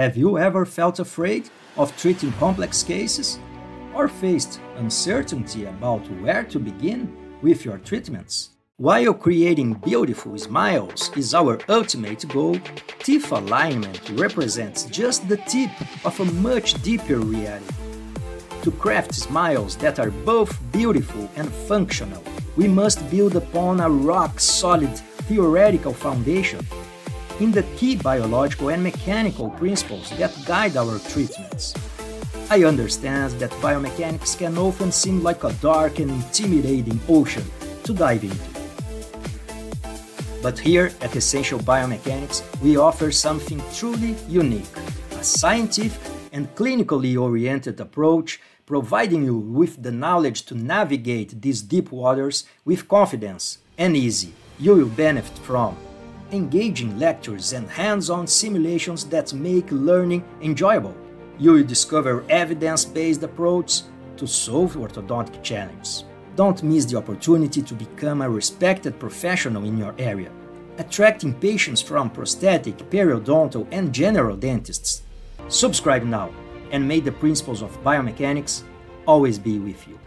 Have you ever felt afraid of treating complex cases? Or faced uncertainty about where to begin with your treatments? While creating beautiful smiles is our ultimate goal, teeth alignment represents just the tip of a much deeper reality. To craft smiles that are both beautiful and functional, we must build upon a rock solid theoretical foundation in the key biological and mechanical principles that guide our treatments. I understand that biomechanics can often seem like a dark and intimidating ocean to dive into. But here at Essential Biomechanics, we offer something truly unique a scientific and clinically oriented approach, providing you with the knowledge to navigate these deep waters with confidence and easy. You will benefit from engaging lectures and hands on simulations that make learning enjoyable. You will discover evidence based approaches to solve orthodontic challenges don't miss the opportunity to become a respected professional in your area, attracting patients from prosthetic, periodontal, and general dentists. Subscribe now, and may the principles of biomechanics always be with you.